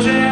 Georgia.